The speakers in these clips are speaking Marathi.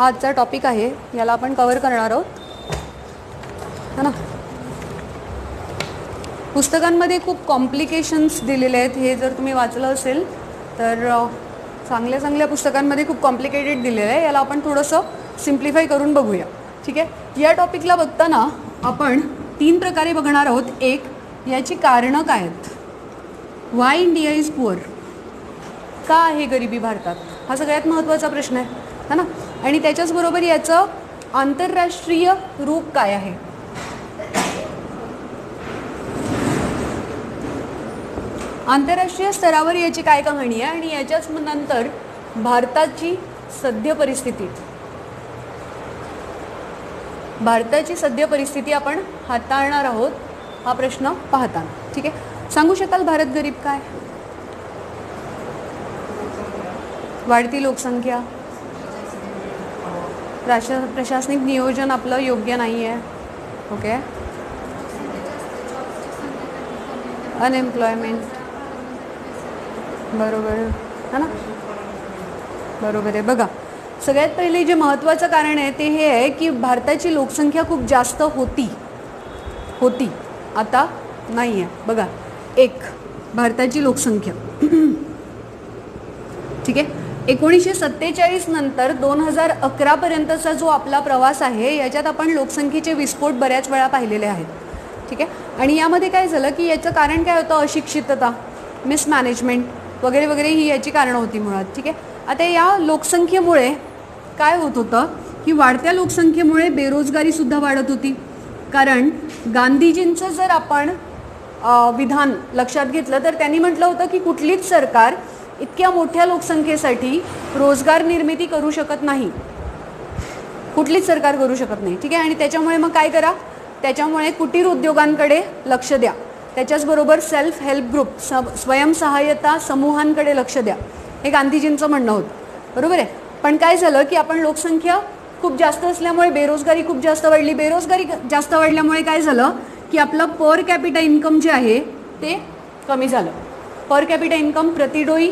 हा आजचा टॉपिक आहे. याला आपण कवर करणार आहोत. है ना? पुस्तकांमध्ये खूप कॉम्प्लिकेशन्स दिलेले आहेत. हे जर तुम्ही वाचलं असेल तर चांगल्या चांगल्या पुस्तकांमध्ये खूप कॉम्प्लिकेटेड दिलेलं आहे. याला आपण थोडंसं सिम्प्लिफाय करून बघूया. ठीक आहे? या टॉपिकला बघताना आपण तीन प्रकारे बघणार आहोत. एक याची कारणं काय आहेत? वाय इंडिया इज पुअर का आहे गरिबी भारतात? हा सगळ्यात महत्त्वाचा प्रश्न आहे. है ना? आणि त्याच्याचबरोबर याचं आंतरराष्ट्रीय रूप काय आहे? आंतरराष्ट्रीय स्तरावर याची काय कहाणी आहे? आणि याच्याच नंतर भारताची सद्य परिस्थिती. भारताची सद्य परिस्थिती आपण हाताळणार आहोत हा प्रश्न पाहताना. ठीक आहे? सांगू शकाल भारत गरीब काय? वाढती लोकसंख्या प्राशा प्रशासनिक नियोजन आपलं योग्य नाही आहे. ओके अनएम्प्लॉयमेंट बरोबर. है ना? बरोबर आहे. बघा सगळ्यात पहिले जे महत्त्वाचं कारण आहे ते हे आहे की भारताची लोकसंख्या खूप जास्त होती. होती. आता नाही आहे. बघा एक भारताची लोकसंख्या. ठीक आहे? एकोणीसशे सत्तेचाळीस नंतर दोन हजार अकरापर्यंतचा जो आपला प्रवास आहे याच्यात आपण लोकसंख्येचे विस्फोट बऱ्याच वेळा पाहिलेले आहेत. ठीक आहे? आणि यामध्ये काय झालं की याचं कारण काय होतं? अशिक्षितता मिसमॅनेजमेंट वगैरे वगैरे ही याची कारणं होती मुळात. ठीक आहे? आता या लोकसंख्येमुळे काय होत होतं की वाढत्या लोकसंख्येमुळे बेरोजगारीसुद्धा वाढत होती. कारण गांधीजींचं जर आपण विधान लक्षात घेतलं तर त्यांनी म्हटलं होतं की कुठलीच सरकार इतक्या मोठ्या लोकसंख्येसाठी रोजगार निर्मिती करू शकत नाही. कुठलीच सरकार करू शकत नाही. ठीक आहे? आणि त्याच्यामुळे मग काय करा? त्याच्यामुळे कुटीर उद्योगांकडे लक्ष द्या. त्याच्याचबरोबर सेल्फ हेल्प ग्रुप स स्वयंसहाय्यता समूहांकडे लक्ष द्या. हे गांधीजींचं म्हणणं होतं. बरोबर आहे? पण काय झालं की आपण लोकसंख्या खूप जास्त असल्यामुळे बेरोजगारी खूप जास्त वाढली. बेरोजगारी जास्त वाढल्यामुळे काय झालं की आपलं पर कॅपिटा इन्कम जे आहे ते कमी झालं. पर कॅपिटा इन्कम प्रतिडोई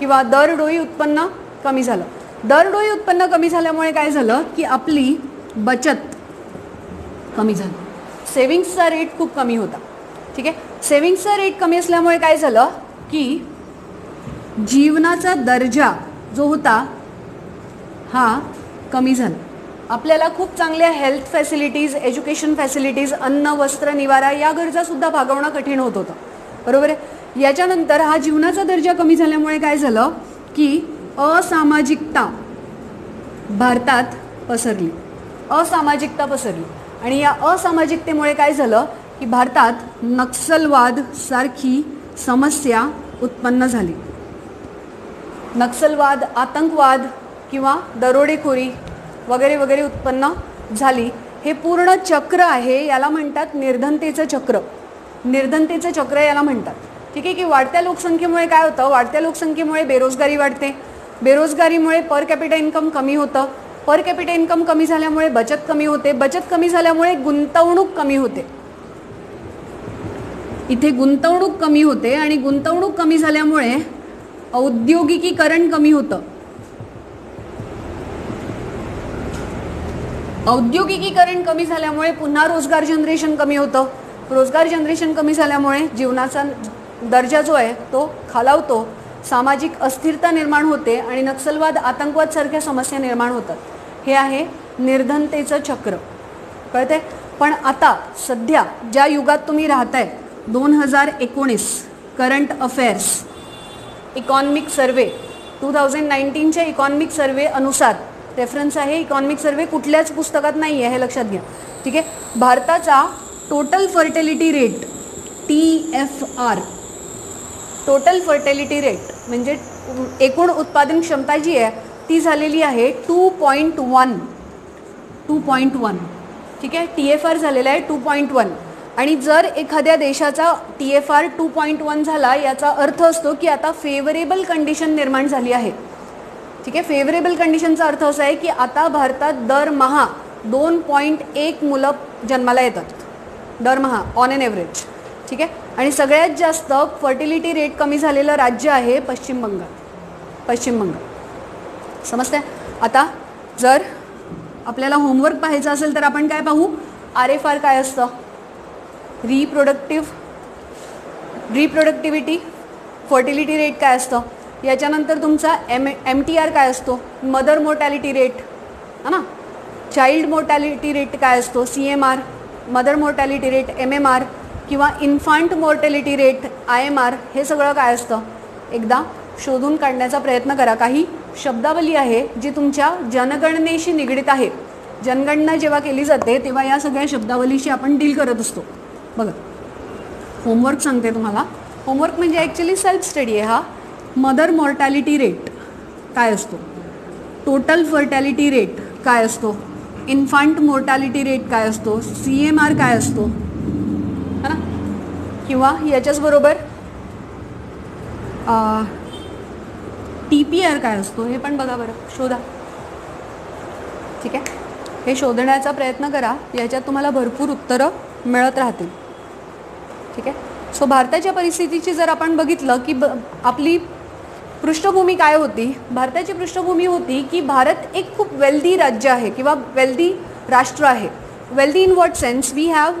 किंवा दरडोई उत्पन्न कमी झालं. दरडोई उत्पन्न कमी झाल्यामुळे काय झालं की आपली बचत कमी झाली. सेविंग्सचा रेट खूप कमी होता. ठीक आहे? सेविंग्सचा रेट कमी असल्यामुळे काय झालं की जीवनाचा दर्जा जो होता हा कमी झाला. आपल्याला खूप चांगल्या हेल्थ फॅसिलिटीज एज्युकेशन फॅसिलिटीज अन्न वस्त्र निवारा या गरजासुद्धा भागवणं कठीण होत होतं. बरोबर आहे? याच्यानंतर हा जीवनाचा दर्जा कमी झाल्यामुळे काय झालं की असामाजिकता भारतात पसरली. असामाजिकता पसरली. आणि या असामाजिकतेमुळे काय झालं की भारतात नक्षलवाद सारखी समस्या उत्पन्न झाली. नक्सलवाद आतंकवाद किंवा दरोडेखोरी वगैरे वगैरे उत्पन्न झाली. हे पूर्ण चक्र आहे याला म्हणतात निर्धनतेचं चक्र. निर्धनतेचं चक्र याला म्हणतात. ठीक आहे की वाढत्या लोकसंख्येमुळे काय होतं? वाढत्या लोकसंख्येमुळे बेरोजगारी वाढते. बेरोजगारीमुळे पर कॅपिटा इन्कम कमी होतं. पर कॅपिटा इन्कम कमी झाल्यामुळे बचत कमी होते. बचत कमी झाल्यामुळे गुंतवणूक कमी होते. इथे गुंतवणूक कमी होते आणि गुंतवणूक कमी झाल्यामुळे औद्योगिकीकरण कमी होतं. औद्योगिकीकरण कमी झाल्यामुळे पुन्हा रोजगार जनरेशन कमी होतं. रोजगार जनरेशन कमी झाल्यामुळे जीवनाचा दर्जा जो आहे तो खालावतो सामाजिक अस्थिरता निर्माण होते आणि नक्षलवाद आतंकवाद सारख्या समस्या निर्माण होतात. हे आहे निर्धनतेचं चक्र. कळते पण आता सध्या ज्या युगात तुम्ही राहताय दोन हजार एकोणीस current affairs economic survey two thousand नाईन्टीनच्या economic survey अनुसार रेफरन्स आहे इकॉनॉमिक सर्वे कुठल्याच पुस्तकात नाही आहे हे लक्षात घ्या. ठीक आहे? भारताचा total fertility rate T F R total fertility rate म्हणजे एकूण उत्पादन क्षमता जी आहे ती झालेली आहे two point one two point one ठीक आहे? टी एफ आर झालेला आहे टू पॉईंट वन आणि जर एखाद्या देशाचा T F R two point one झाला याचा अर्थ असतो की आता फेवरेबल कंडिशन निर्माण झाली आहे. ठीक आहे? फेवरेबल कंडिशनचा अर्थ असा आहे की आता भारतात दरमहा दोन पॉईंट एक मुलं जन्माला येतात. दरमहा ऑन एन एव्हरेज ठीक आहे? आणि सगळ्यात जास्त फर्टिलिटी रेट कमी झालेलं राज्य आहे पश्चिम बंगाल. पश्चिम बंगाल. समजतंय? आता जर आपल्याला होमवर्क पाहायचं असेल तर आपण काय पाहू? आर एफ आर काय असतं? रिप्रोडक्टिव्ह रिप्रोडक्टिव्हिटी फर्टिलिटी रेट काय असतं? याच्यानंतर तुमचा एम एम टी आर काय असतो? मदर मोर्टॅलिटी रेट है ना? चाइल्ड मोर्टॅलिटी रेट काय असतो? C M R mother mortality rate M M R किंवा infant mortality rate I M R हे सगळं काय असतं? एकदा शोधून काढण्याचा प्रयत्न करा. काही शब्दावली आहे जी तुमच्या जनगणनेशी निगडीत आहे. जनगणना जेव्हा केली जाते तेव्हा या सगळ्या शब्दावलीशी आपण डील करत असतो. बघा. होमवर्क सांगते तुम्हाला. होमवर्क म्हणजे ॲक्च्युली सेल्फ स्टडी आहे हा. मदर मॉर्टॅलिटी रेट काय असतो? टोटल फर्टॅलिटी रेट काय असतो? इन्फांट मोर्टॅलिटी रेट काय असतो? सी एम आर काय असतो? किंवा याच्याचबरोबर टी पी आर काय असतो हे पण बघा बरं शोधा. ठीक आहे? हे शोधण्याचा प्रयत्न करा याच्यात तुम्हाला भरपूर उत्तरं मिळत राहतील. ठीक आहे? सो भारताच्या परिस्थितीची जर आपण बघितलं की ब आपली पृष्ठभूमी काय होती? भारताची पृष्ठभूमी होती की भारत एक खूप वेल्दी राज्य आहे किंवा वेल्दी राष्ट्र आहे. Wealthy in what sense we have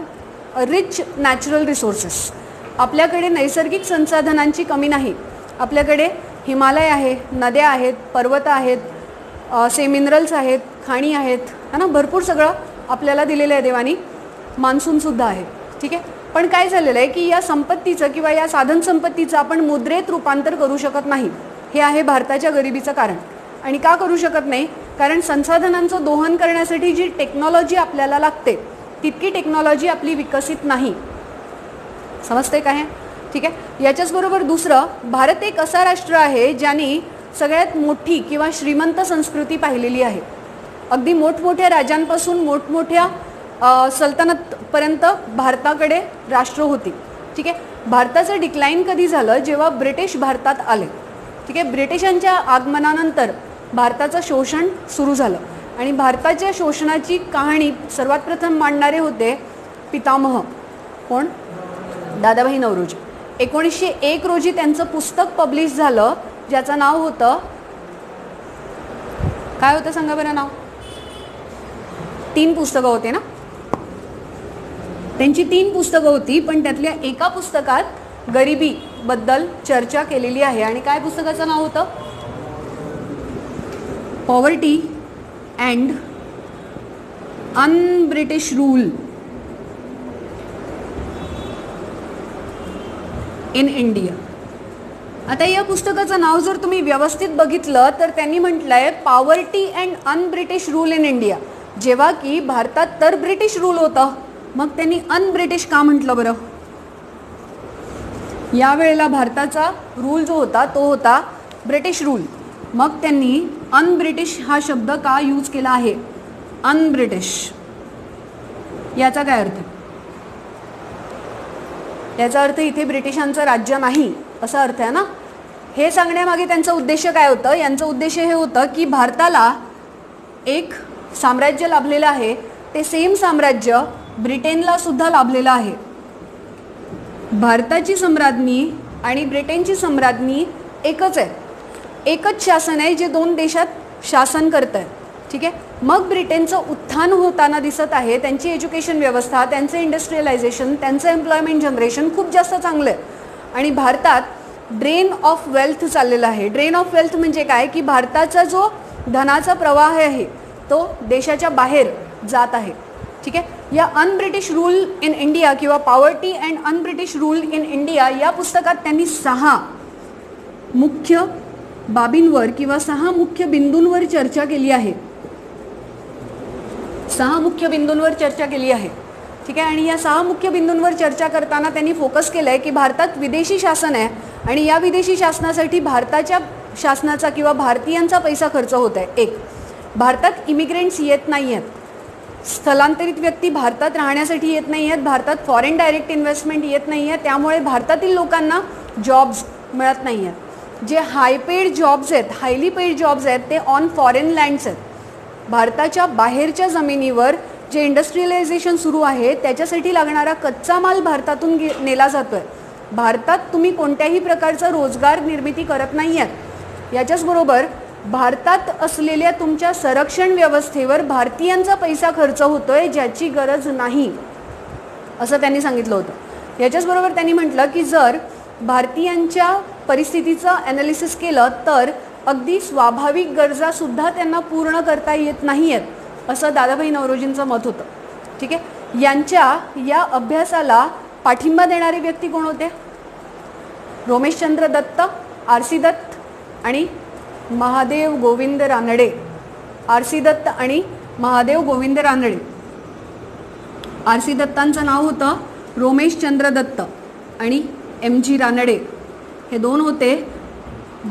rich natural resources आपल्याकडे नैसर्गिक संसाधनांची कमी नाही. आपल्याकडे हिमालय आहे नद्या आहेत पर्वत आहेत से मिनरल्स आहेत खाणी आहेत है ना? भरपूर सगळं आपल्याला दिलेलं आहे देवानी. मान्सूनसुद्धा आहे. ठीक आहे? पण काय झालेलं आहे की या संपत्तीचं किंवा या साधन संपत्तीचं आपण मुद्रेत रूपांतर करू शकत नाही. हे आहे भारताच्या गरिबीचं कारण. आणि का करू शकत नाही? कारण संसाधनांचं दोहन करण्यासाठी जी टेक्नॉलॉजी आपल्याला लागते तितकी टेक्नॉलॉजी आपली विकसित नाही. समजते काय ठीक आहे? याच्याचबरोबर दुसरं भारत एक असा राष्ट्र आहे ज्यांनी सगळ्यात मोठी किंवा श्रीमंत संस्कृती पाहिलेली आहे. अगदी मोठमोठ्या राजांपासून मोठमोठ्या सल्तनतपर्यंत भारताकडे राष्ट्र होती. ठीक आहे? भारताचं डिक्लाईन कधी झालं? जेव्हा ब्रिटिश भारतात आले. ठीक आहे? ब्रिटिशांच्या आगमनानंतर भारताचं शोषण सुरू झालं. आणि भारताच्या शोषणाची कहाणी सर्वात प्रथम मांडणारे होते पितामह. कोण? दादाभाई नवरोजी. एकोणीसशे एक रोजी त्यांचं पुस्तक पब्लिश झालं ज्याचं नाव होतं काय होतं सांगा बरं नाव? तीन पुस्तकं होते ना? त्यांची तीन पुस्तकं होती पण त्यातल्या एका पुस्तकात गरिबीबद्दल चर्चा केलेली आहे. आणि काय पुस्तकाचं नाव होतं? Poverty and unBritish rule in India. आता या पुस्तकाचं नाव जर तुम्ही व्यवस्थित बघितलं तर त्यांनी म्हटलंय poverty and unBritish rule in India जेव्हा की भारतात तर ब्रिटिश रूल होतं. मग त्यांनी अनब्रिटिश का म्हटलं बरं? यावेळेला भारताचा रूल जो होता तो होता ब्रिटिश रूल मग त्यांनी अनब्रिटिश हा शब्द का यूज केला आहे? अनब्रिटिश याचा काय अर्थ? याचा अर्थ इथे ब्रिटिशांचं राज्य नाही असा अर्थ आहे ना? हे सांगण्यामागे त्यांचं उद्देश काय होतं? यांचं उद्देश हे होतं की भारताला एक साम्राज्य लाभलेलं आहे. ते सेम साम्राज्य ब्रिटेनला सुद्धा लाभलेलं आहे. भारताची सम्राज्ञी आणि ब्रिटेनची सम्राज्ञी एकच आहे. एकच शासन आहे जे दोन देशात शासन करत आहे ठीक आहे? मग ब्रिटेनचं उत्थान होताना दिसत आहे. त्यांची एज्युकेशन व्यवस्था त्यांचं इंडस्ट्रियलायझेशन त्यांचं एम्प्लॉयमेंट जनरेशन खूप जास्त चांगलं आहे आणि भारतात ड्रेन ऑफ वेल्थ चाललेला आहे. ड्रेन ऑफ वेल्थ म्हणजे काय? की भारताचा जो धनाचा प्रवाह आहे तो देशाच्या बाहेर जात आहे. ठीक आहे? या अनब्रिटिश रूल इन इंडिया किंवा poverty and unBritish rule in India या पुस्तकात त्यांनी सहा मुख्य बाबींवर किंवा सहा मुख्य बिंदूंवर चर्चा केली आहे. सहा मुख्य बिंदूंवर चर्चा केली आहे. ठीक आहे? आणि या सहा मुख्य बिंदूंवर चर्चा करताना त्यांनी फोकस केलं आहे की भारतात विदेशी शासन आहे आणि या विदेशी शासनासाठी भारताच्या शासनाचा किंवा भारतीयांचा पैसा खर्च होत आहे. एक भारतात इमिग्रेंट्स येत नाही आहेत स्थलांतरित व्यक्ती भारतात राहण्यासाठी येत नाही आहेत भारतात फॉरेन डायरेक्ट इन्व्हेस्टमेंट येत नाही आहे त्यामुळे भारतातील लोकांना जॉब्स मिळत नाही आहेत जे हाय पेड जॉब्स आहेत हायली पेड जॉब्स आहेत ते ऑन फॉरेन लँड्स आहेत. भारताच्या बाहेरच्या जमिनीवर जे इंडस्ट्रियलायझेशन सुरू आहे त्याच्यासाठी लागणारा कच्चा माल भारतातून गे नेला जातो आहे भारतात तुम्ही कोणत्याही प्रकारचं रोजगार निर्मिती करत नाही आहेत याच्याचबरोबर भारतात असलेल्या तुमच्या संरक्षण व्यवस्थेवर भारतीयांचा पैसा खर्च होतोय ज्याची गरज नाही असं त्यांनी सांगितलं होतं. याच्याचबरोबर त्यांनी म्हटलं की जर भारतीयांच्या परिस्थितीचं ॲनालिसिस केलं तर अगदी स्वाभाविक गरजासुद्धा त्यांना पूर्ण करता येत नाही आहेत असं दादाभाई नवरोजींचं मत होतं. ठीक आहे? यांच्या या अभ्यासाला पाठिंबा देणारे व्यक्ती कोण होते? रोमेशचंद्र दत्त आर सी दत्त आणि महादेव गोविंद रानडे. आर सी दत्त आणि महादेव गोविंद रानडे. आर सी दत्तांचं नाव होतं रोमेशचंद्र दत्त आणि एम जी रानडे. हे दोन होते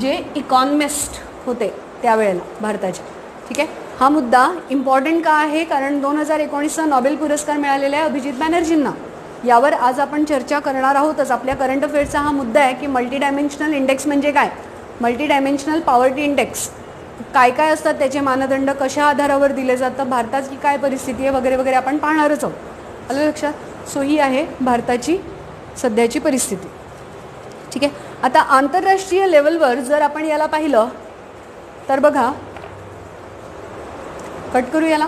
जे इकॉनॉमिस्ट होते त्यावेळेला भारताचे. ठीक आहे? हा मुद्दा इम्पॉर्टंट का आहे? कारण दोन हजार एकोणीसचा नॉबेल पुरस्कार मिळालेला आहे अभिजित बॅनर्जींना. यावर आज आपण चर्चा करणार आहोतच. आपल्या करंट अफेअर्सचा हा मुद्दा आहे की मल्टी डायमेन्शनल इंडेक्स म्हणजे काय? मल्टी डायमेन्शनल पॉवर्टी इंडेक्स काय काय असतात त्याचे मानदंड? कशा आधारावर दिले जातं भारताची काय परिस्थिती आहे? वगैरे वगैरे आपण पाहणारच आहोत. आलं लक्षात? सो ही आहे भारताची सध्याची परिस्थिती. ठीक आहे? आता आंतरराष्ट्रीय लेवलवर जर आपण याला पाहिलं तर बघा. कट करू याला.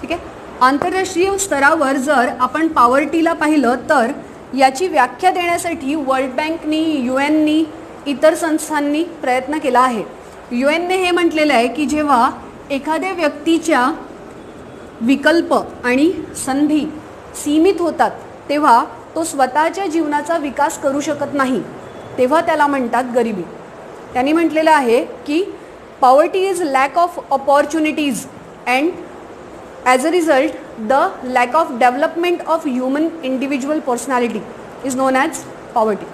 ठीक आहे? आंतरराष्ट्रीय स्तरावर जर आपण पॉवर्टीला पाहिलं तर याची व्याख्या देण्यासाठी वर्ल्ड बँकनी यू एननी इतर संस्थांनी प्रयत्न केला आहे. यू एनने हे म्हटलेलं आहे की जेव्हा एखाद्या व्यक्तीच्या विकल्प आणि संधी सीमित होतात तेव्हा तो स्वतःच्या जीवनाचा विकास करू शकत नाही. तेव्हा त्याला म्हणतात गरिबी. त्यांनी म्हटलेलं आहे की poverty is lack of opportunities and as a result the lack of development of human individual personality is known as poverty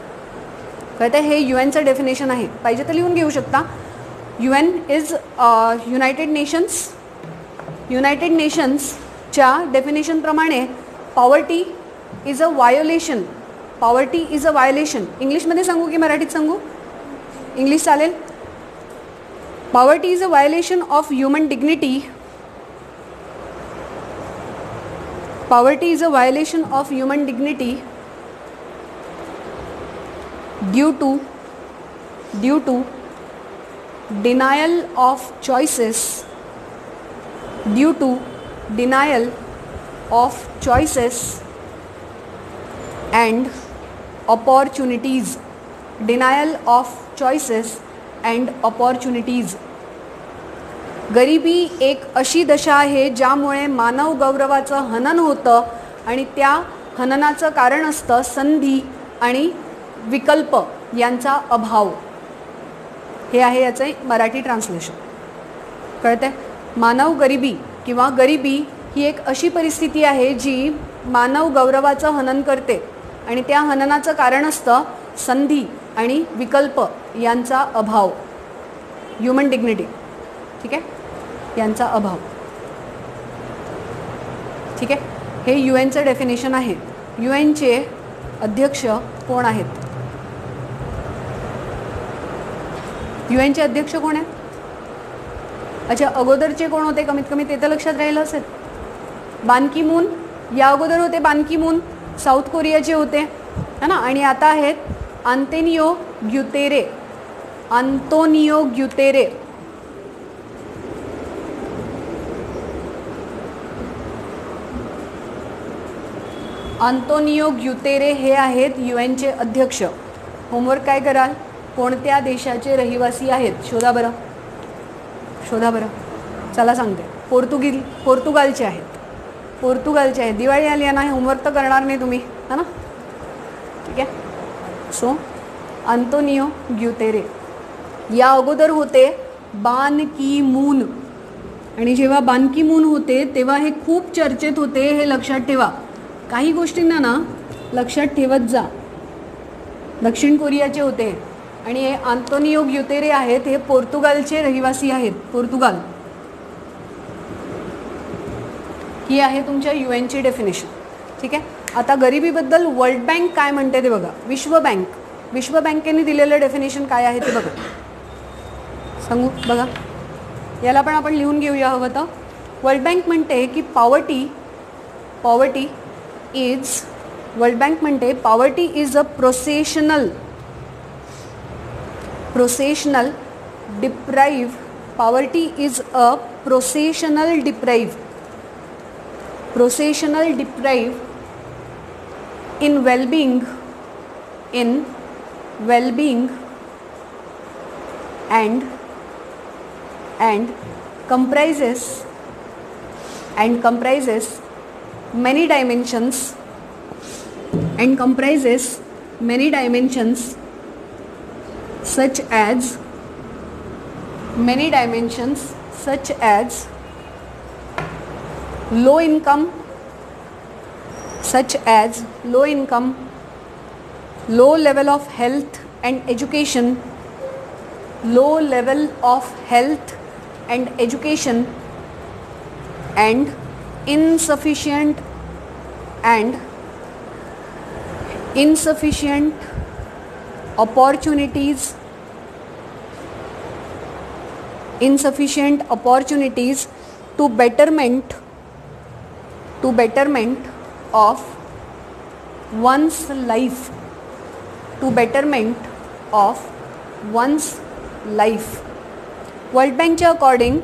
कळतं हे यू एनचं डेफिनेशन आहे. पाहिजे तर लिहून घेऊ शकता. U N is united nations united नेशन्सच्या डेफिनेशनप्रमाणे poverty is a violation poverty is a violation इंग्लिशमध्ये सांगू की मराठीत सांगू इंग्लिश चालेल poverty is a violation of human dignity poverty is a violation of human dignity due to due to denial of choices due to denial of choices and opportunities denial of choices and opportunities गरिबी एक अशी दशा आहे ज्यामुळे मानव गौरवाचं हनन होतं आणि त्या हननाचं कारण असतं संधी आणि विकल्प यांचा अभाव. हे आहे याचं मराठी ट्रान्सलेशन कळते मानव गरिबी किंवा गरिबी ही एक अशी परिस्थिती आहे जी मानव गौरवाचं हनन करते. आणि त्या हननाचं कारण असतं संधी आणि विकल्प यांचा अभाव. ह्युमन डिग्निटी ठीक आहे? यांचा अभाव. ठीक आहे? हे यू एनचं डेफिनेशन आहे. यू एनचे अध्यक्ष कोण आहेत? यू एनचे अध्यक्ष कोण आहेत? अच्छा अगोदरचे कोण होते कमीत कमी ते तर लक्षात राहिलं असेल. बानकी मून या अगोदर होते बानकी मून. साऊथ कोरियाचे होते. है ना? आणि आता आहेत आंतेनियो ग्युतेरे. आंतोनियो ग्युतेरे. आंतोनियो ग्युतेरे हे आहेत यू एनचे अध्यक्ष. होमवर्क काय कराल? कोणत्या देशाचे रहिवासी आहेत? शोधा बरं. शोधा बरं. चला सांगते. पोर्तुगील पोर्तुगालचे आहेत. पोर्तुगालचे आहे. दिवाळी आली आहे ना हे होमवर्क तर करणार नाही तुम्ही. है ना? ठीक आहे? सो अंतोनियो ग्युतेरे या अगोदर होते बान की मून. आणि जेव्हा बानकी मून होते तेव्हा हे खूप चर्चेत होते. हे लक्षात ठेवा. काही गोष्टींना ना लक्षात ठेवत जा. दक्षिण कोरियाचे होते. आणि हे आंतोनियो ग्युतेरे आहेत हे पोर्तुगालचे रहिवासी आहेत. पोर्तुगाल. ही आहे तुमच्या यू एनची डेफिनेशन ठीक आहे? आता गरिबीबद्दल वर्ल्ड बँक काय म्हणते ते बघा. विश्व बँक. विश्व बँकेने दिलेलं डेफिनेशन काय आहे ते बघा. सांगू? बघा. याला पण आपण लिहून घेऊया हवं तर. वर्ल्ड बँक म्हणते की poverty poverty is world bank म्हणते poverty is a processional processional deprive poverty is a processional deprive processional deprive in well-being in well-being and and comprises and comprises many dimensions and comprises many dimensions such as many dimensions such as low income such as low income low level of health and education low level of health and education and insufficient and insufficient opportunities insufficient opportunities to betterment to betterment of one's life. To betterment of one's life. World बँकच्या अकॉर्डिंग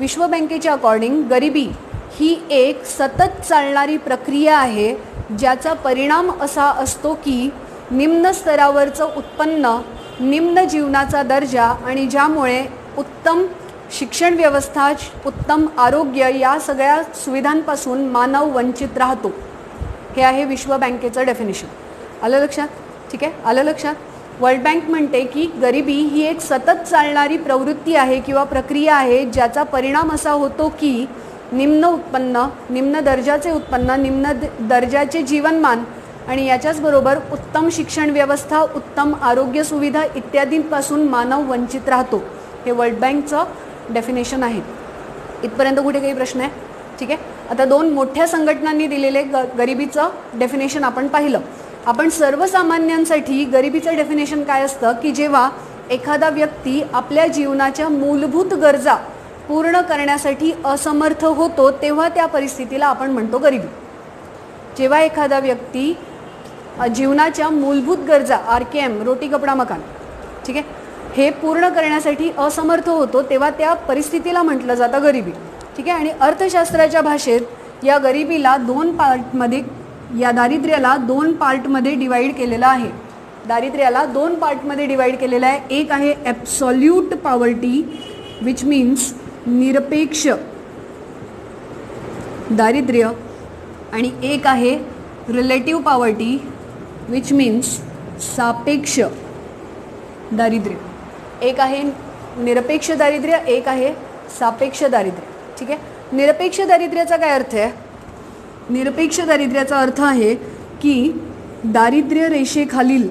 विश्व बँकेच्या अकॉर्डिंग गरिबी ही एक सतत चालणारी प्रक्रिया आहे ज्याचा परिणाम असा असतो की निम्न स्तरावरचं उत्पन्न निम्न जीवनाचा दर्जा आणि ज्यामुळे उत्तम शिक्षण व्यवस्था उत्तम आरोग्य या सगळ्या सुविधांपासून मानव वंचित राहतो. हे आहे विश्व बँकेचं डेफिनेशन आलं लक्षात? ठीक आहे? आलं लक्षात? वर्ल्ड बँक म्हणते की गरिबी ही एक सतत चालणारी प्रवृत्ती आहे किंवा प्रक्रिया आहे ज्याचा परिणाम असा होतो की निम्न उत्पन्न निम्न दर्जाचे उत्पन्न निम्न दर्जाचे जीवनमान आणि याच्याचबरोबर उत्तम शिक्षण व्यवस्था उत्तम आरोग्य सुविधा इत्यादींपासून मानव वंचित राहतो. हे वर्ल्ड बँकचं डेफिनेशन आहे इथपर्यंत कुठे काही प्रश्न आहे? ठीक आहे? आता दोन मोठ्या संघटनांनी दिलेले ग गरिबीचं डेफिनेशन आपण पाहिलं. आपण सर्वसामान्यांसाठी गरिबीचं डेफिनेशन काय असतं? की जेव्हा एखादा व्यक्ती आपल्या जीवनाच्या मूलभूत गरजा पूर्ण करण्यासाठी असमर्थ होतो तेव्हा त्या परिस्थितीला आपण म्हणतो गरिबी. जेव्हा एखादा व्यक्ती जीवनाच्या मूलभूत गरजा आर के एम रोटी कपडा मकान ठीक आहे? हे पूर्ण करण्यासाठी असमर्थ होतो तेव्हा त्या परिस्थितीला म्हटलं जातं गरिबी. ठीक आहे? आणि अर्थशास्त्राच्या भाषेत या गरिबीला दोन पार्टमध्ये या दारिद्र्याला दोन पार्टमध्ये डिवाईड केलेलं आहे. दारिद्र्याला दोन पार्टमध्ये डिवाईड केलेलं आहे. एक आहे ॲप्सॉल्यूट पॉवर्टी विच मीन्स निरपेक्ष. दारिद्र्य. आणि एक आहे रिलेटिव्ह पॉवर्टी विच मीन्स सापेक्ष. दारिद्र्य. एक आहे निरपेक्ष दारिद्र्य एक आहे सापेक्ष दारिद्र्य. ठीक आहे? निरपेक्ष दारिद्र्याचा काय अर्थ आहे? निरपेक्ष दारिद्र्याचा अर्थ आहे की दारिद्र्य रेषेखालील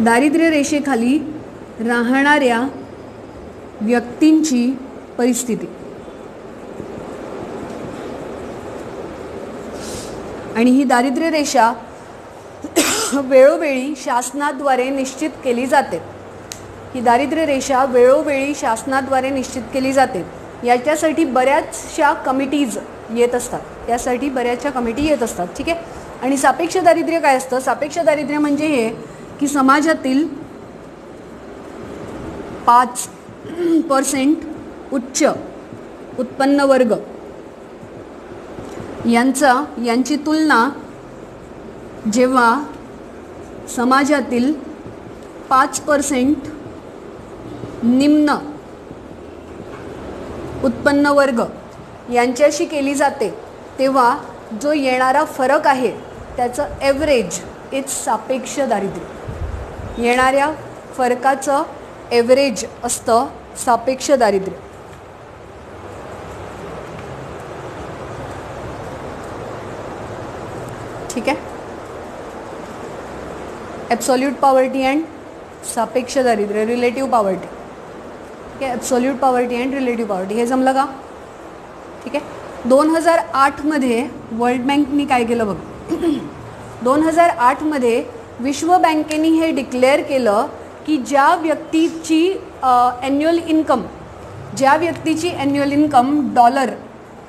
दारिद्र्य रेषेखाली राहणाऱ्या व्यक्तींची परिस्थिती. आणि ही दारिद्र्य रेषा वेळोवेळी शासनाद्वारे निश्चित केली जाते. ही दारिद्र्य रेषा वेळोवेळी शासनाद्वारे निश्चित केली जाते. याच्यासाठी बऱ्याचशा कमिटीज येत असतात. त्यासाठी बऱ्याचशा कमिटी येत असतात. ठीक आहे? आणि सापेक्ष दारिद्र्य काय असतं? सापेक्ष दारिद्र्य म्हणजे हे की समाजातील पाच पर्सेंट उच्च उत्पन्न वर्ग यांचा यांची तुलना जेव्हा समाजातील पाच पर्सेंट निम्न उत्पन्न वर्ग यांच्याशी केली जाते तेव्हा जो येणारा फरक आहे त्याचं ॲव्हरेज इज सापेक्ष दारिद्र्य. येणाऱ्या फरकाचं ॲव्हरेज असतं सापेक्ष दारिद्र्य. ठीक आहे? ॲब्सॉल्यूट पॉवर्टी अँड सापेक्ष दारिद्र्य रिलेटिव्ह पॉवर्टी ठीक आहे? Absolute poverty and relative poverty हे जमलं का? ठीक आहे? दोन हजार आठमध्ये वर्ल्ड बँकनी काय केलं बघ? दोन हजार आठमध्ये विश्व बँकेने हे डिक्लेअर केलं की ज्या व्यक्तीची ॲन्युअल इन्कम ज्या व्यक्तीची ॲन्युअल इन्कम डॉलर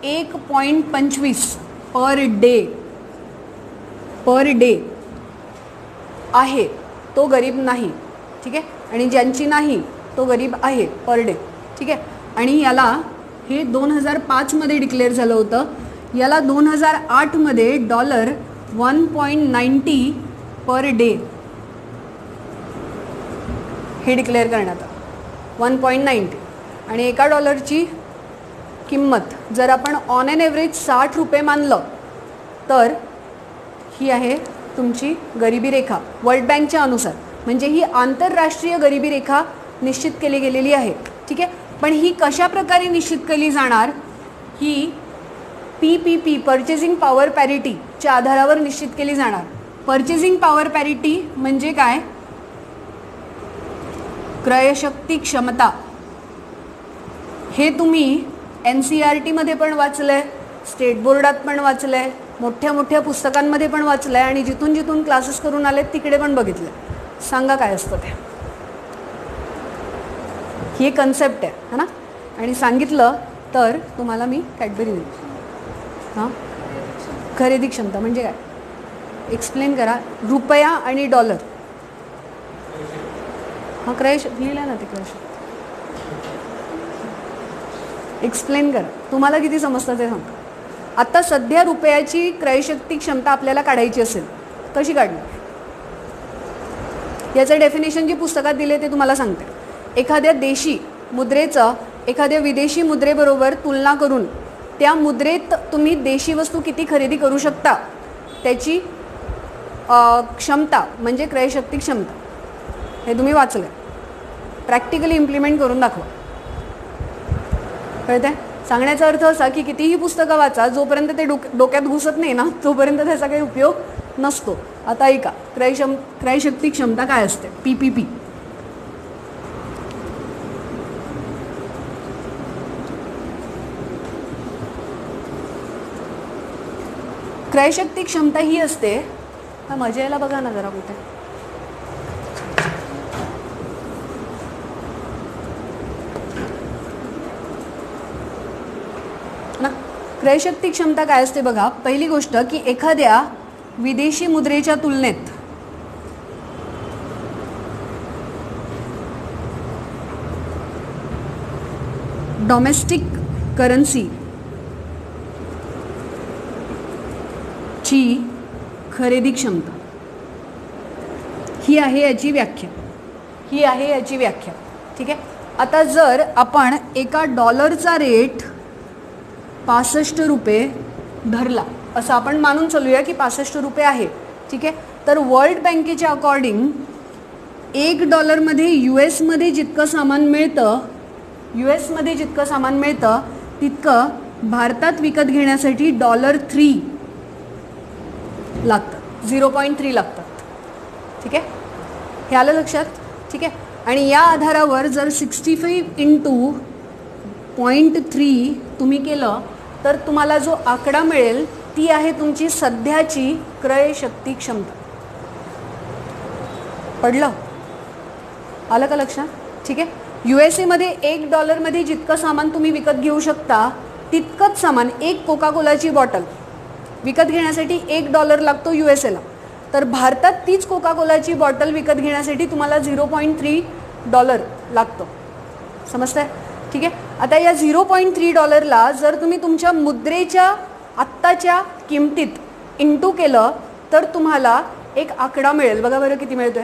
एक पॉईंट पंचवीस पर डे पर डे आहे तो गरीब नाही ठीक आहे? आणि ज्यांची नाही तो गरीब आहे पर डे ठीक आहे? आणि याला हे दोन हजार पाचमध्ये डिक्लेअर झालं होतं. याला दोन हजार आठमध्ये dollar one point ninety per day हे डिक्लेअर करण्यात आलं. वन पॉईंट नाईन्टी आणि एका डॉलरची किंमत जर आपण ऑन एन एव्हरेज साठ रुपये मानलं तर ही आहे तुमची गरिबी रेखा वर्ल्ड बँकच्या अनुसार. म्हणजे ही आंतरराष्ट्रीय गरिबी रेखा निश्चित केली गेलेली आहे. ठीक आहे? पण ही कशा प्रकारे निश्चित केली जाणार? ही P P P purchasing power पॅरिटीच्या आधारावर निश्चित केली जाणार. परचेसिंग पॉवर पॅरिटी म्हणजे काय? क्रयशक्ती क्षमता. हे तुम्ही एन सी आर टीमध्ये पण वाचलं आहे स्टेट बोर्डात पण वाचलं आहे मोठ्या मोठ्या पुस्तकांमध्ये पण वाचलं आहे आणि जिथून जिथून क्लासेस करून आले तिकडे पण बघितलं सांगा काय असतं ते? ही एक कन्सेप्ट आहे है ना? आणि सांगितलं तर तुम्हाला मी कॅडबरी देईन. हां? खरेदी क्षमता म्हणजे काय? एक्सप्लेन करा. रुपया आणि डॉलर हां क्रयश लिहिला ना ते क्रयश. एक्सप्लेन करा. तुम्हाला किती समजतं ते सांगा. आता सध्या रुपयाची क्रयशक्ती क्षमता आपल्याला काढायची असेल कशी काढणार? याचं डेफिनेशन जी पुस्तकात दिले ते तुम्हाला सांगते. एखाद्या देशी मुद्रेचं एखाद्या विदेशी मुद्रेबरोबर तुलना करून त्या मुद्रेत तुम्ही देशी वस्तू किती खरेदी करू शकता त्याची क्षमता म्हणजे क्रयशक्ती क्षमता हे तुम्ही वाचलं प्रॅक्टिकली इम्प्लिमेंट करून दाखवा. कळत आहे सांगण्याचा अर्थ असा की कितीही पुस्तकं वाचा जोपर्यंत ते डोक डोक्यात घुसत नाही ना तोपर्यंत त्याचा काही उपयोग नसतो. आता ऐका क्रयक्षम क्रयशक्ती क्षमता काय असते? P P P. क्रयशक्ती क्षमता ही असते मजा यायला बघा ना जरा कुठे ना क्रयशक्ती क्षमता काय असते बघा? पहिली गोष्ट की एखाद्या विदेशी मुद्रेच्या तुलनेत डॉमेस्टिक करन्सी ची खरेदी क्षमता. ही आहे याची व्याख्या. ही आहे याची व्याख्या. ठीक आहे? आता जर आपण एका डॉलरचा रेट पासष्ट रुपये धरला. असं आपण मानून चालूया की पासष्ट रुपये आहे. ठीक आहे? तर वर्ल्ड बँकेच्या अकॉर्डिंग एक डॉलरमध्ये यू एसमध्ये जितकं सामान मिळतं यू एसमध्ये जितकं सामान मिळतं तितकं भारतात विकत घेण्यासाठी डॉलर थ्री लागतं. झिरो पॉईंट थ्री लागतात ठीक आहे? हे आलं लक्षात? ठीक आहे? आणि या आधारावर जर sixty five into point three तुम्ही केलं तर तुम्हाला जो आकडा मिळेल ती आहे तुमची सध्याची क्रयशक्ती क्षमता. पडलं? आलं का लक्षात? ठीक आहे. यू एस एमध्ये एक डॉलरमध्ये जितकं सामान तुम्ही विकत घेऊ शकता तितकंच सामान एक कोका कोलाची बॉटल विकत घेण्यासाठी एक डॉलर लागतो यू एस एला तर भारतात तीच कोका कोलाची बॉटल विकत घेण्यासाठी तुम्हाला झिरो पॉईंट थ्री डॉलर लागतो. समजतंय? ठीक आहे. आता या झिरो पॉईंट थ्री डॉलरला जर तुम्ही तुमच्या मुद्रेच्या आत्ताच्या किमतीत इंटू केलं तर तुम्हाला एक आकडा मिळेल. बघा बरं किती मिळतोय.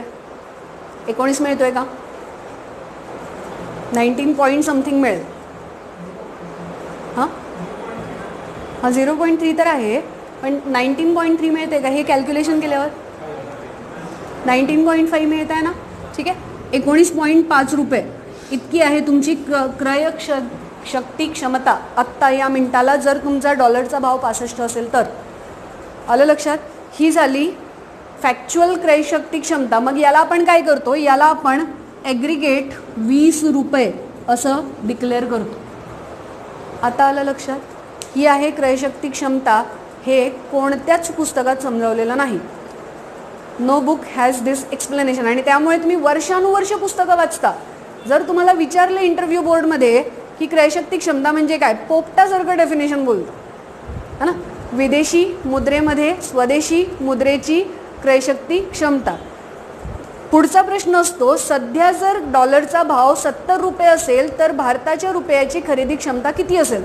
एकोणीस मिळतोय का? नाईन्टीन पॉईंट समथिंग मिळेल. हां? हां झिरो पॉईंट थ्री तर आहे पण नाईन्टीन पॉईंट थ्री मिळते का? हे कॅल्क्युलेशन केल्यावर. नाईन्टीन पॉईंट फाईव्ह मिळत आहे ना? ठीक आहे? एकोणीस पॉईंट पाच रुपये. इतकी आहे तुमची क्र क्रय क्ष शक्ती क्षमता. आत्ता या मिनटाला जर तुमचा डॉलरचा भाव पासष्ट असेल तर. आलं लक्षात? ही झाली फॅक्च्युअल क्रयशक्ती क्षमता. मग याला आपण काय करतो? याला आपण ॲग्रिगेट वीस रुपये असं डिक्लेअर करतो. आता आलं लक्षात? ही आहे क्रयशक्ती क्षमता. हे कोणत्याच पुस्तकात समजावलेलं नाही. No book has this explanation आणि त्यामुळे तुम्ही वर्षानुवर्ष पुस्तकं वाचता. जर तुम्हाला विचारलं इंटरव्ह्यू बोर्डमध्ये की क्रयशक्ती क्षमता म्हणजे काय पोपटासारखं डेफिनेशन बोलतो. है ना? विदेशी मुद्रेमध्ये स्वदेशी मुद्रेची क्रयशक्ती क्षमता. पुढचा प्रश्न असतो सध्या जर डॉलरचा भाव सत्तर रुपये असेल तर भारताच्या रुपयाची खरेदी क्षमता किती असेल?